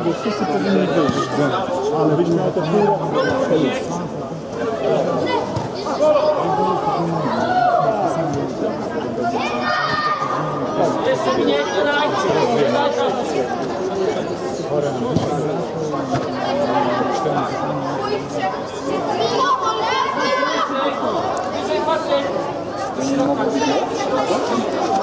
przodu, wszyscy powinni wyjść. Ale być miał to pół roku. Jeszcze mnie grajcie! Wyżej Patryk! Do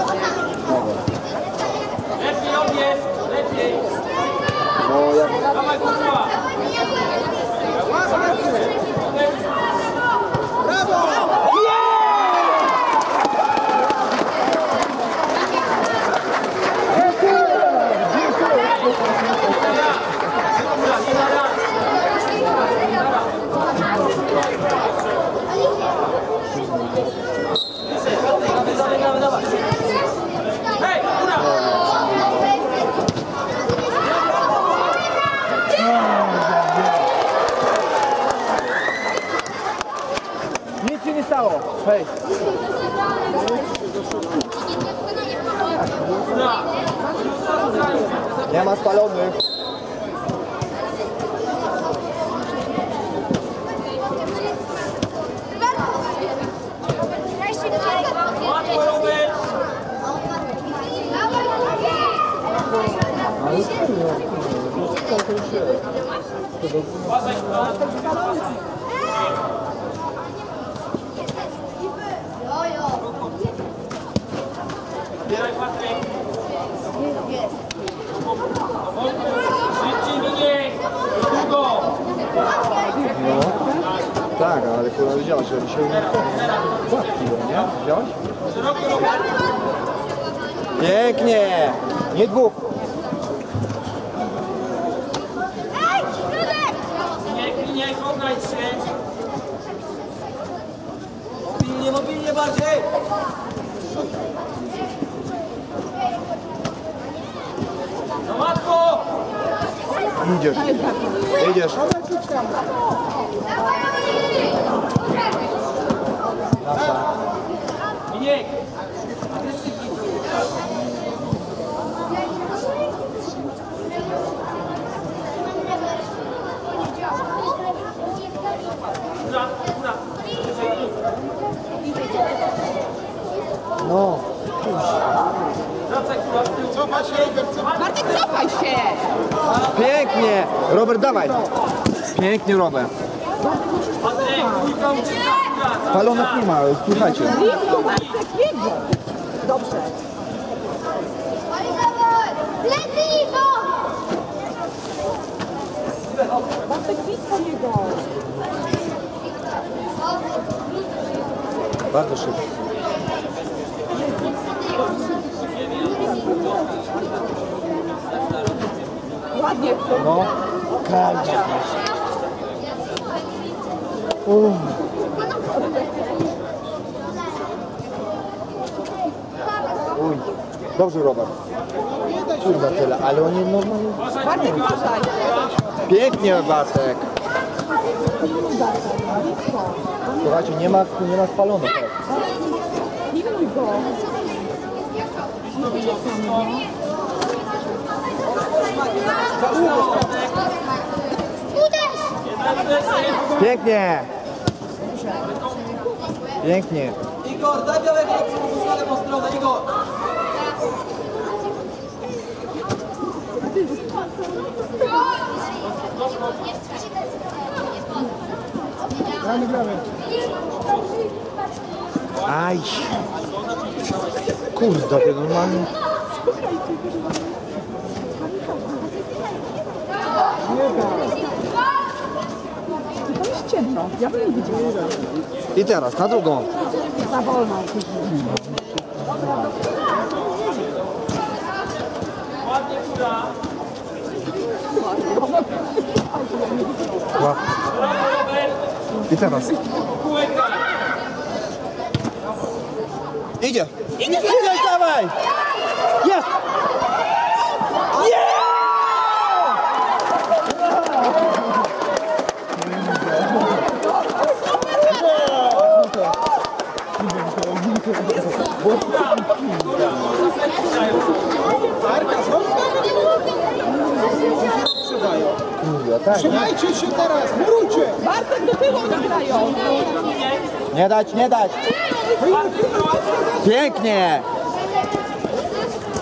Hej. Nie ma spalonych. Łatwo Robert! Uważaj, kurwa! Zbieraj Patryk! Szybciej mniej! Długo! Tak, ale kurwa wziąłeś, że dzisiaj płatki, nie? Wziąłeś? Szeroko Robert! Pięknie! Nie dwóch. Nie, nie, pognać się! Mobilnie, mobilnie bardziej! No łatwo! Idziesz. Idziesz. Miniek! Pięknie. Robert, dawaj. Pięknie, Robert. Patryk, dwójka ucieka, góra! Spalonych nie ma, słuchajcie. Blisko, Bartek, jego! Dobrze. Bartek, blisko niego! Bardzo szybko. Ładnie. No. Uff. Uj. Dobrze, Robert. Kurwa tyle, ale on jest normalnie. Bartek, uważaj. Pięknie, Bartek. Słuchajcie, nie ma, nie ma spalonych. Pilnuj go. Pięknie. Pięknie. Igor, daj białego na lewą stronę, Igor! Aj. Kurde, ty normalnie. Ciemno. Ja bym nie widziała. I teraz na drugą. Za wolno. Ładnie! I teraz. Idzie. Idzie, dawaj. Jest. Trzymajcie się teraz, murujcie! Bartek do tyłu nie grają. Nie dać, nie dać. Pięknie.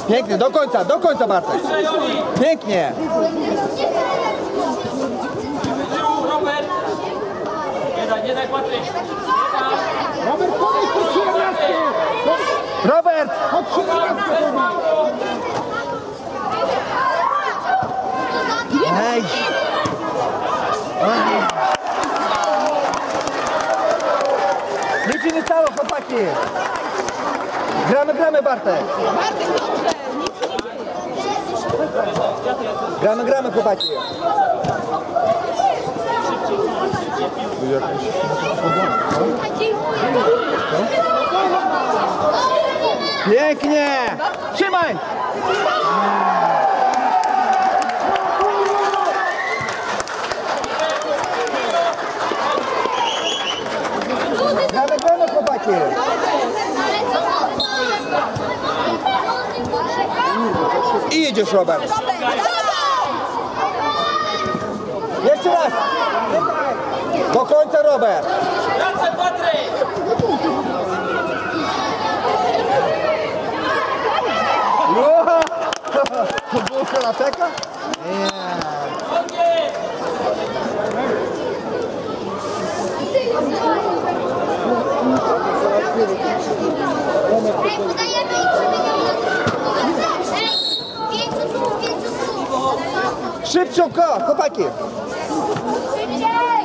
Pięknie, do końca, do końca Bartek. Pięknie. Robert! Nie daj, nie daj Patryk! Robert, podejdź pod 17! Robert! Pod 17! Ej. Ej. Nic się nie stało, chłopaki. Gramy, gramy, Bartek. Bartek, dobrze. Gramy, gramy, chłopaki. Pięknie! Trzymaj! Gramy, chłopaki. I jedziesz, Robert. Jeszcze raz. Do końca, Robert. Wracaj Patryk! To było karateka? Nie. Szybciutko, chłopaki. Szybciej!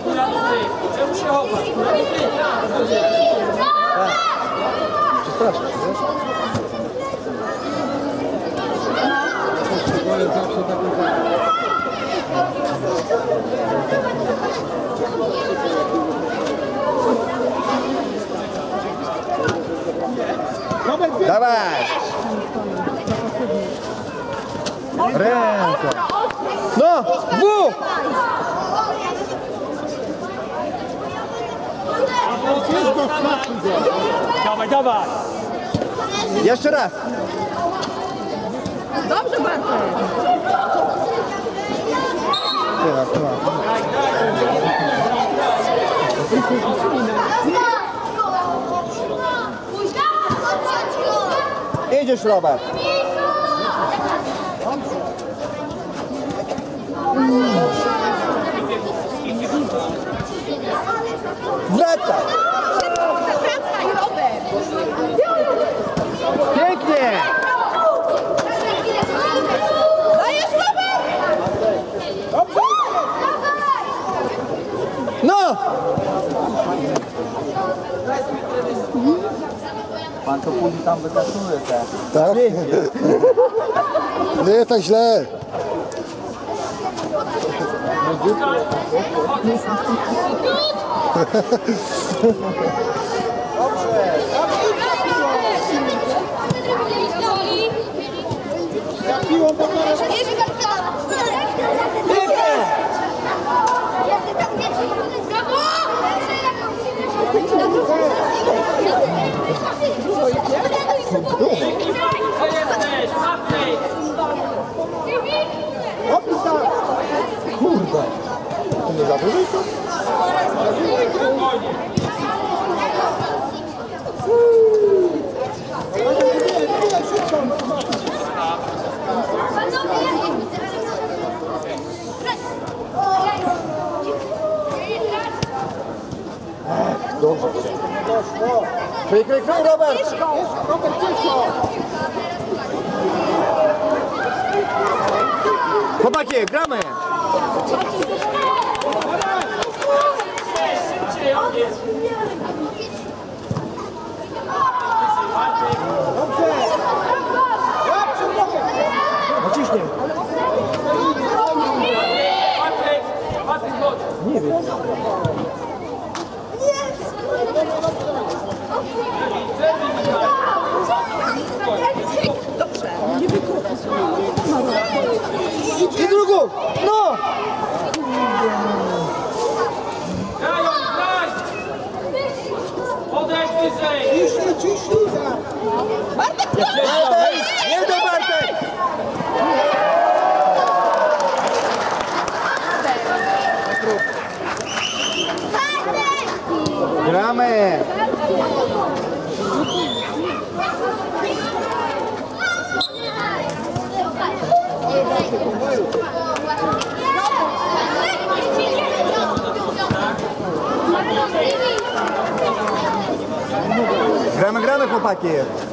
Która z tych? Czemu się chowasz? Która z tych? Przestraszysz się, wiesz? Robert, bierz! Dawaj. Ręce. No, w. Dawaj, dawaj! Jeszcze raz. Dobrze, Bartek. Teraz, no. Idziesz, Robert. Wracaj. Wracaj, Robert. Pięknie. Dajesz, Robert. No. Pan to później tam wykasuje te. Tak? Nie tak źle. Za piłą do teraz! Gdzie jesteś? Patryk! Opisa! Kurde. To nie za dużo? Spokojnie! Dobrze. Kryj, kryj, kryj, Robert. Robert, go! Chłopaki, gramy. Naciśnij. Patryk! Patryk, Dobrze. Nie wykrupuj. I drugą. No. Bartek! Nie do Bartek! Gramy! Gramy, gramy chłopaki!